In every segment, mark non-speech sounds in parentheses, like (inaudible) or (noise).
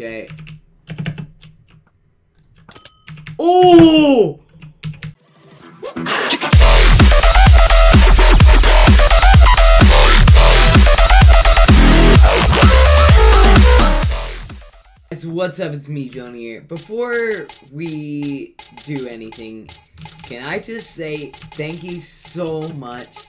Okay. Oh! Guys, what's up? It's me, Johnny here. Before we do anything, can I just say thank you so much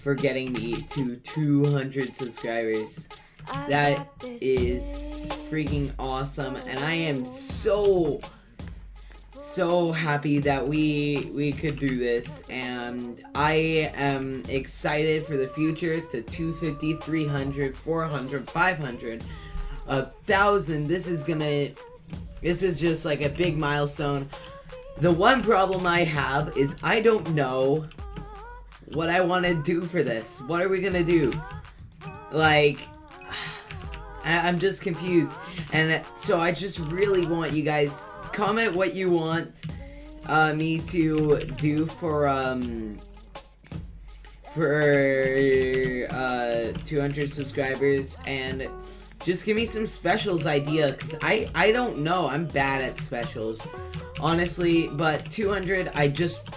for getting me to 200 subscribers. That is freaking awesome, and I am so so happy that we we could do this and I am excited for the future to 250 300 400 500 a thousand. This is gonna this is just like a big milestone. The one problem I have is I don't know what I want to do for this. What are we gonna do? Like I'm just confused. And so I just really want you guys comment what you want uh, me to do for um for uh 200 subscribers. And just give me some specials idea because I I don't know. I'm bad at specials honestly. But 200 I just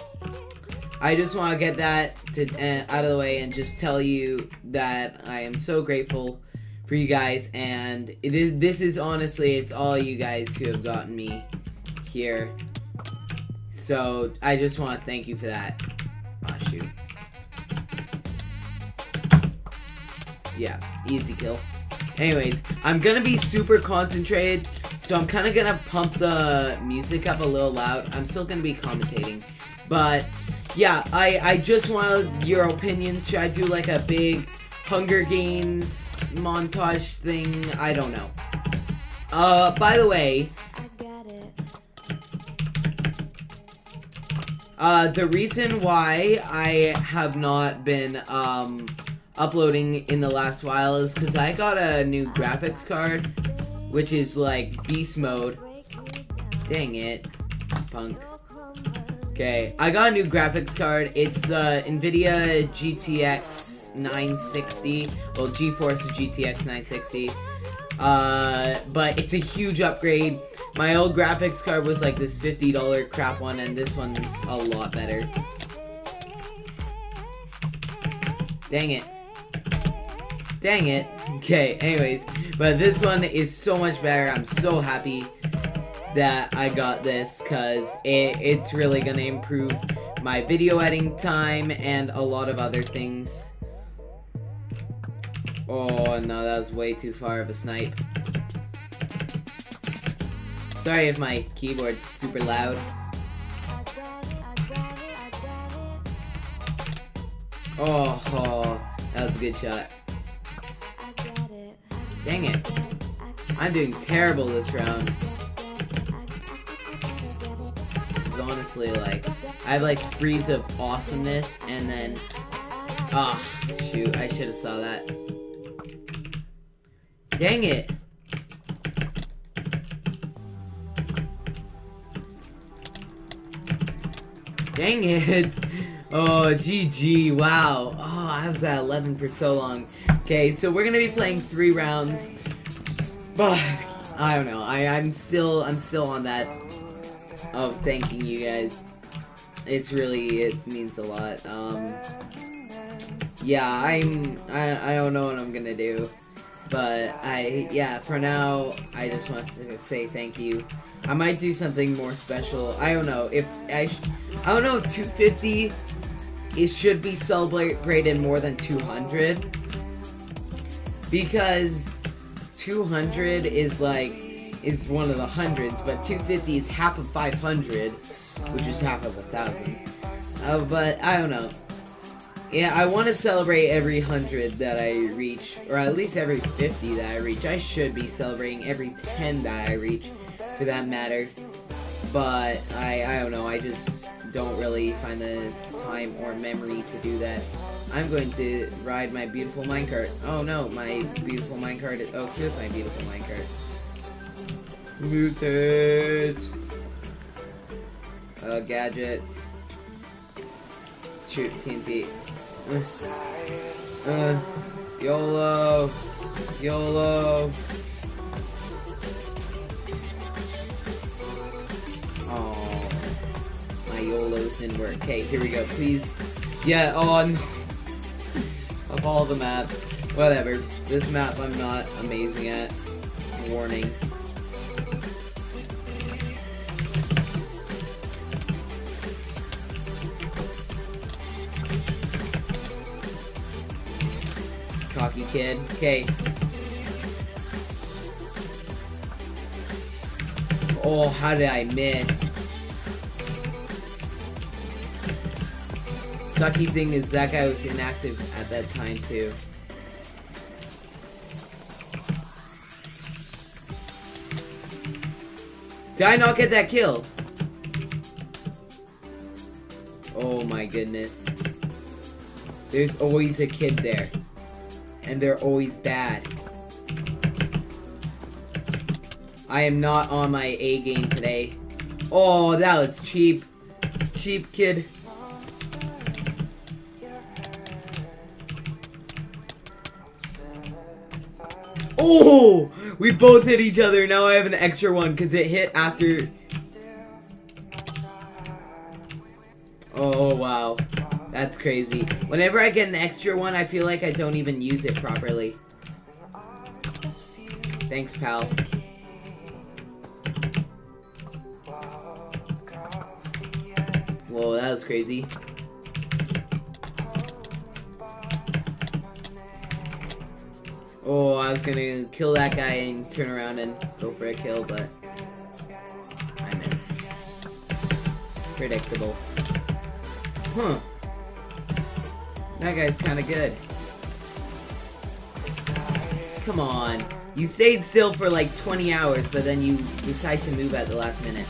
I just want to get that to uh, out of the way and just tell you that I am so grateful for you guys and is, this is honestly it's all you guys who have gotten me here. So, I just want to thank you for that. Oh, shoot. Yeah, easy kill. Anyways, I'm gonna be super concentrated, so I'm kind of gonna pump the music up a little loud. I'm still gonna be commentating, but yeah, I, I just want your opinions. Should I do like a big Hunger Games montage thing? I don't know. Uh, by the way, Uh, the reason why I have not been, um, uploading in the last while is because I got a new graphics card, which is, like, beast mode. Dang it, punk. Okay, I got a new graphics card. It's the NVIDIA GTX 960, well, GeForce GTX 960. Uh, but it's a huge upgrade. My old graphics card was like this $50 crap one, and this one's a lot better. Dang it. Dang it. Okay, anyways. But this one is so much better. I'm so happy that I got this, because it, it's really going to improve my video editing time and a lot of other things. Oh, no, that was way too far of a snipe. Sorry if my keyboard's super loud. Oh, oh, that was a good shot. Dang it. I'm doing terrible this round. Honestly like, I have like sprees of awesomeness and then, ah, oh, shoot, I should have saw that. Dang it. Dang it. (laughs) Oh, GG. Wow. Oh, I was at 11 for so long. Okay, so we're gonna be playing three rounds. But, I don't know. I, I'm still, I'm still on that of thanking you guys. It's really, it means a lot. Um, yeah, I'm, I, I don't know what I'm gonna do. But I, yeah, for now, I just want to say thank you. I might do something more special. I don't know if I, I don't know. 250, it should be celebrated more than 200 because 200 is like is one of the hundreds, but 250 is half of 500, which is half of a thousand. Uh, but I don't know. Yeah, I want to celebrate every 100 that I reach, or at least every 50 that I reach. I should be celebrating every 10 that I reach, for that matter. But, I, I don't know, I just don't really find the time or memory to do that. I'm going to ride my beautiful minecart. Oh no, my beautiful minecart. Oh, here's my beautiful minecart. Muted. Uh, gadgets. Shoot, TNT. Uh, uh, YOLO. YOLO. Oh, my YOLOs didn't work. Okay, here we go, please. Yeah, on. of all the maps. Whatever. This map I'm not amazing at. Warning. Kid. Okay. Oh, how did I miss? Sucky thing is that guy was inactive at that time too. Did I not get that kill? Oh my goodness. There's always a kid there. And they're always bad. I am not on my A game today. Oh, that was cheap. Cheap kid. Oh! We both hit each other. Now I have an extra one because it hit after... Oh, wow. That's crazy. Whenever I get an extra one, I feel like I don't even use it properly. Thanks, pal. Whoa, that was crazy. Oh, I was gonna kill that guy and turn around and go for a kill, but I missed. Predictable. Huh. That guy's kinda good. Come on. You stayed still for like 20 hours, but then you decide to move at the last minute.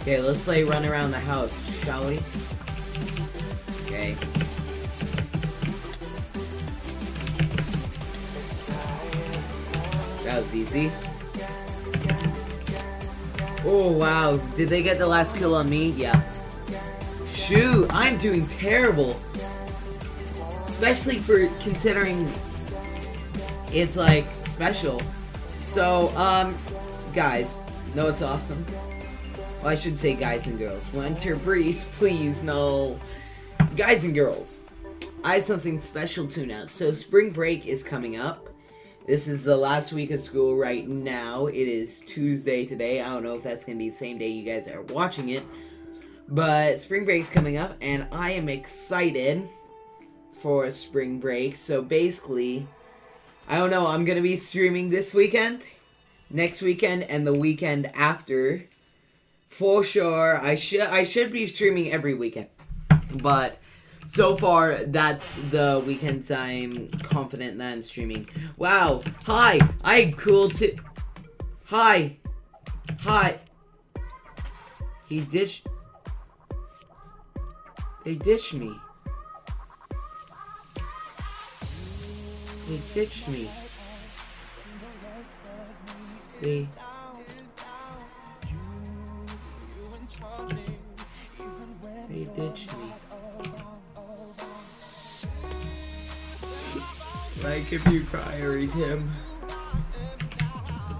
Okay, let's play run around the house, shall we? Okay. That was easy. Oh, wow. Did they get the last kill on me? Yeah. Shoot, I'm doing terrible. Especially for considering it's like special. So, um, guys, know it's awesome? Well, I should say guys and girls. Winter Breeze, please, no. Guys and girls, I have something special to announce. So, spring break is coming up. This is the last week of school right now. It is Tuesday today. I don't know if that's going to be the same day you guys are watching it. But spring break's coming up, and I am excited for spring break. So basically, I don't know, I'm going to be streaming this weekend, next weekend, and the weekend after. For sure, I should I should be streaming every weekend. But so far, that's the weekends I'm confident that I'm streaming. Wow. Hi. I cool too. Hi. Hi. He ditched. They ditched me. They ditched me. They... They ditched me. Like if you cry or eat him.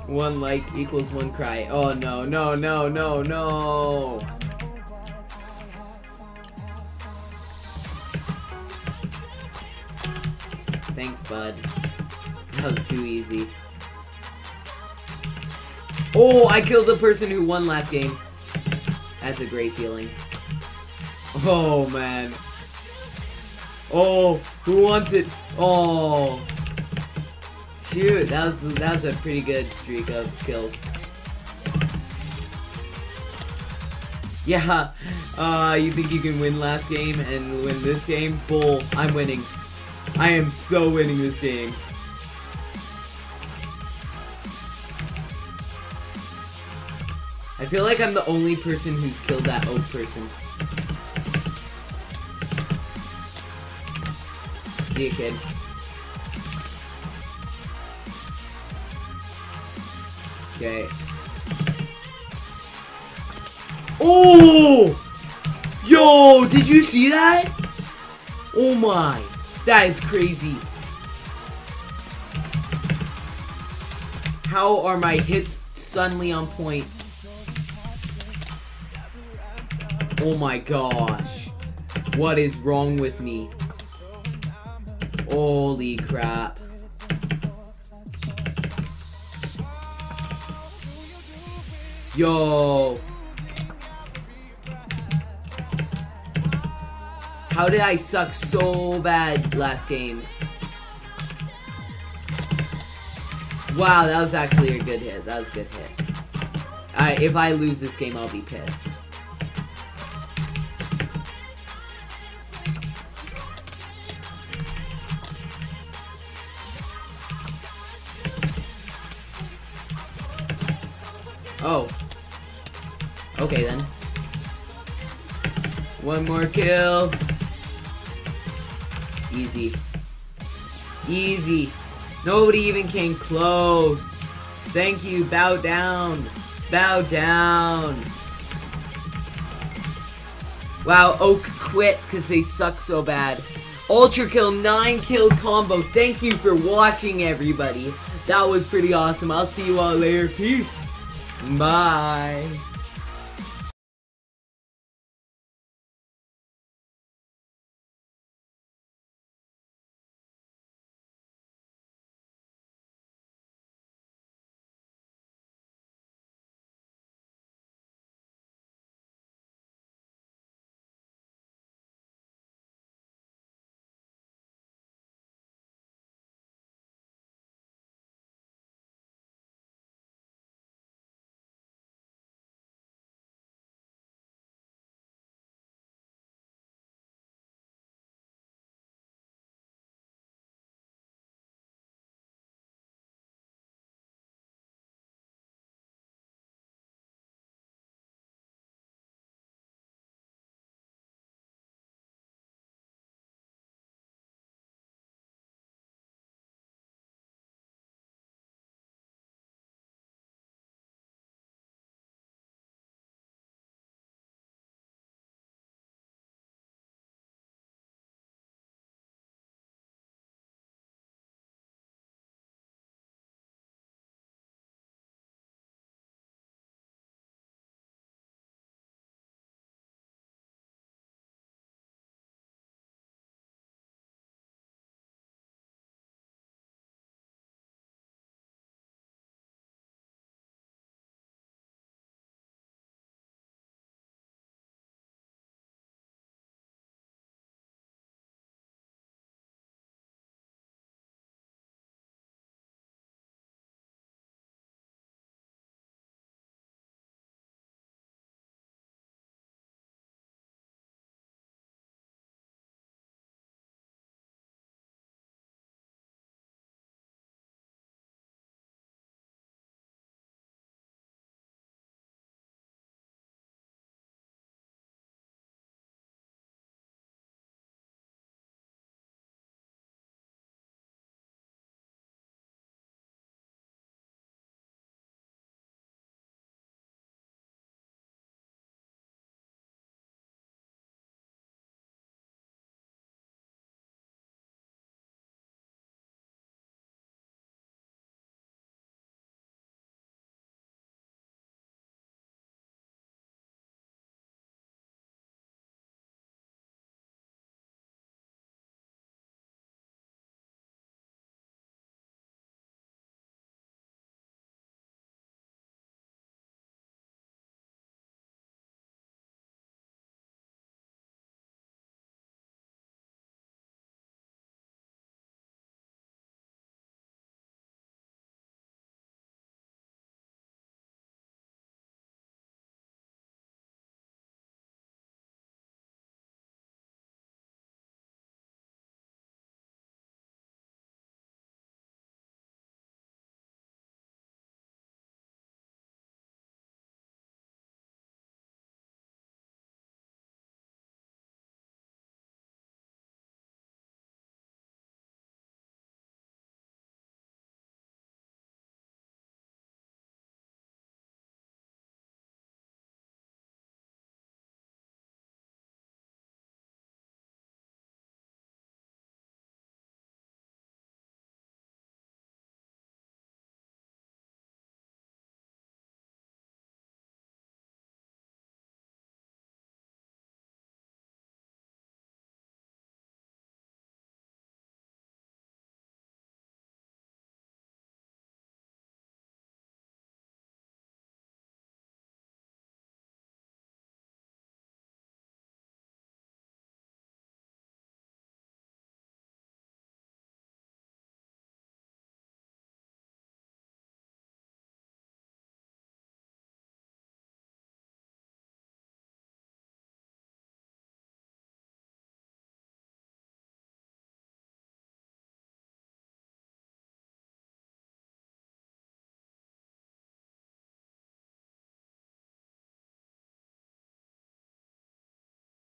One like equals one cry. Oh no, no, no, no, no. Thanks, bud. That was too easy. Oh, I killed the person who won last game. That's a great feeling. Oh, man. Oh, who wants it? Oh. Shoot, that was, that was a pretty good streak of kills. Yeah, uh, you think you can win last game and win this game? Bull, I'm winning. I am so winning this game. I feel like I'm the only person who's killed that oak person. You, kid. Okay. Oh! Yo, did you see that? Oh my. That is crazy. How are my hits suddenly on point? Oh my gosh. What is wrong with me? Holy crap. Yo. How did I suck so bad last game? Wow, that was actually a good hit. That was a good hit. I, if I lose this game, I'll be pissed. Okay then. One more kill. Easy. Easy. Nobody even came close. Thank you. Bow down. Bow down. Wow, Oak quit because they suck so bad. Ultra Kill 9 kill combo. Thank you for watching, everybody. That was pretty awesome. I'll see you all later. Peace. Bye.